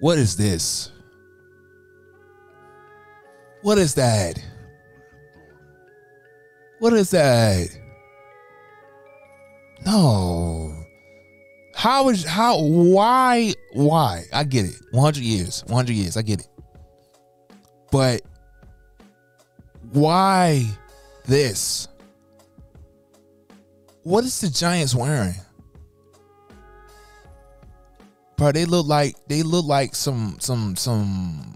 What is this? What is that? What is that? No. How is how why why? I get it. 100 years. 100 years. I get it. But why this? What is the Giants wearing? Bro, they look like they look like some some some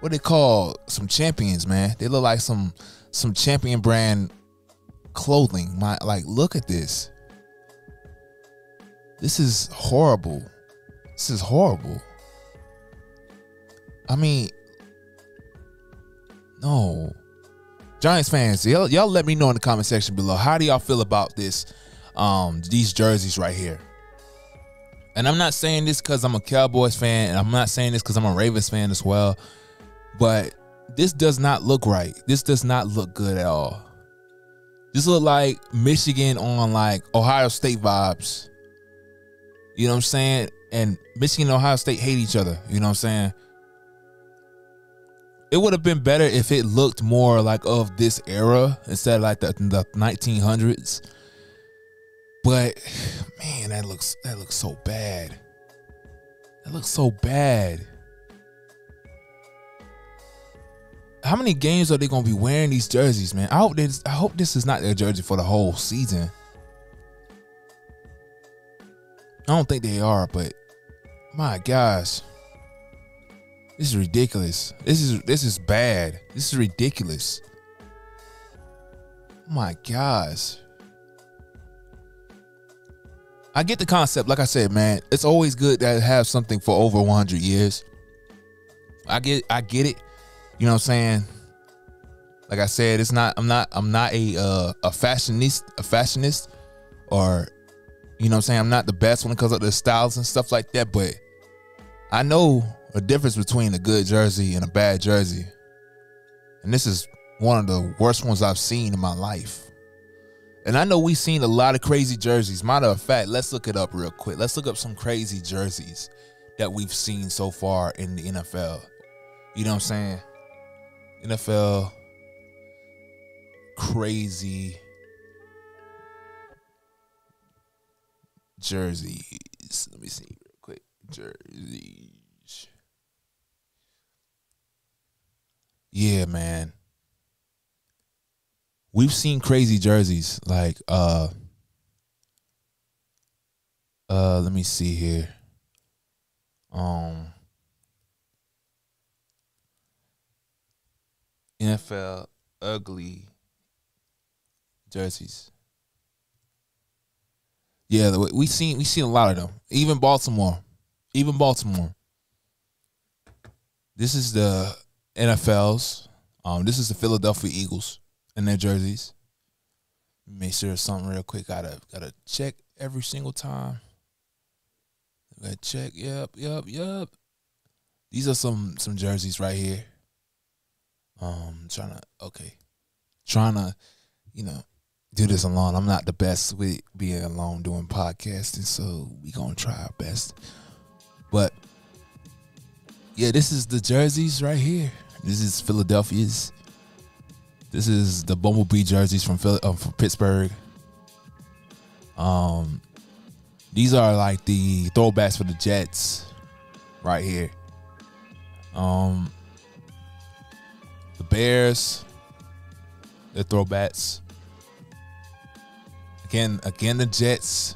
what they call some champions, man. They look like some some champion brand clothing. My like look at this. This is horrible. This is horrible. I mean, no. Giants fans, y'all, y'all let me know in the comment section below. How do y'all feel about this? Um, these jerseys right here. And I'm not saying this because I'm a Cowboys fan, and I'm not saying this because I'm a Ravens fan as well. But this does not look right. This does not look good at all. This look like Michigan on like Ohio State vibes. You know what I'm saying? And Michigan and Ohio State hate each other. You know what I'm saying? It would have been better if it looked more like of this era instead of like the, the 1900s. But man, that looks that looks so bad. That looks so bad. How many games are they gonna be wearing these jerseys, man? I hope this I hope this is not their jersey for the whole season. I don't think they are, but my gosh. This is ridiculous. This is this is bad. This is ridiculous. Oh my gosh. I get the concept. Like I said, man, it's always good to have something for over 100 years. I get I get it. You know what I'm saying? Like I said, it's not I'm not I'm not a uh, a fashionist a fashionist or you know what I'm saying? I'm not the best when it comes up to styles and stuff like that, but I know a difference between a good jersey and a bad jersey. And this is one of the worst ones I've seen in my life. And I know we've seen a lot of crazy jerseys. Matter of fact, let's look it up real quick. Let's look up some crazy jerseys that we've seen so far in the NFL. You know what I'm saying? NFL crazy jerseys. Let me see real quick. Jerseys. Yeah, man we've seen crazy jerseys like uh uh let me see here. Um NFL ugly jerseys. Yeah we seen we seen a lot of them. Even Baltimore. Even Baltimore. This is the NFL's um this is the Philadelphia Eagles in their jerseys. Make sure something real quick. Gotta gotta check every single time. Gotta check. Yep, yep, yep. These are some some jerseys right here. Um, trying to okay, trying to, you know, do this alone. I'm not the best with being alone doing podcasting, so we gonna try our best. But yeah, this is the jerseys right here. This is Philadelphia's. This is the Bumblebee jerseys from uh, from Pittsburgh. Um, these are like the throwbacks for the Jets, right here. Um, the Bears, the throwbacks. Again, again the Jets.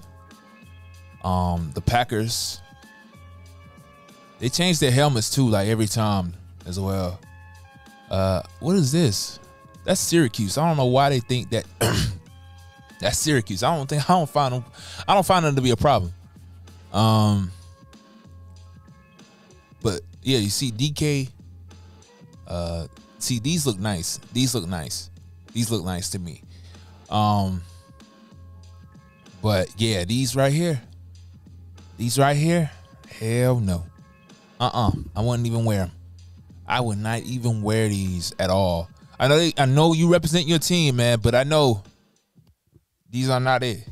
Um, the Packers. They change their helmets too, like every time as well. Uh, what is this? That's Syracuse. I don't know why they think that that's Syracuse. I don't think I don't find them. I don't find them to be a problem. Um, but yeah, you see DK. Uh, see these look nice. These look nice. These look nice to me. Um, but yeah, these right here. These right here. Hell no. Uh uh I wouldn't even wear them. I would not even wear these at all. I know they, I know you represent your team, man, but I know these are not it.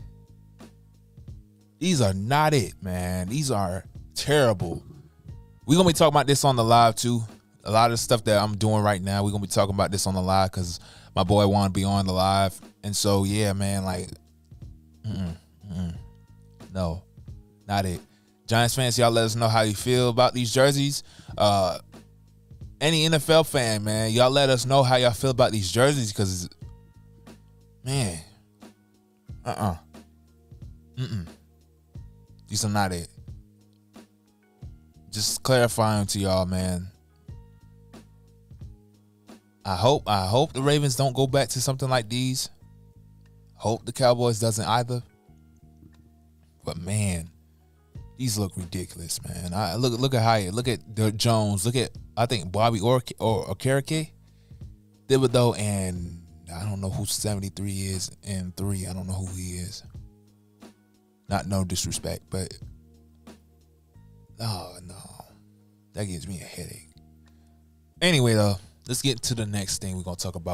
These are not it, man. These are terrible. We're gonna be talking about this on the live too. A lot of the stuff that I'm doing right now, we're gonna be talking about this on the live because my boy want to be on the live. And so yeah, man, like, mm-mm, mm-mm. no, not it. Giants fans, y'all let us know how you feel about these jerseys. Uh, any NFL fan, man, y'all let us know how y'all feel about these jerseys because, man, uh uh-uh. uh, mm these are not it. Just clarifying to y'all, man. I hope I hope the Ravens don't go back to something like these. Hope the Cowboys doesn't either. But man, these look ridiculous, man. I look look at Hyatt, look at the Jones, look at I think Bobby or or Okereke, Thibodeaux, and I don't know who seventy three is and three. I don't know who he is. Not no disrespect, but oh no, that gives me a headache. Anyway, though, let's get to the next thing we're gonna talk about. We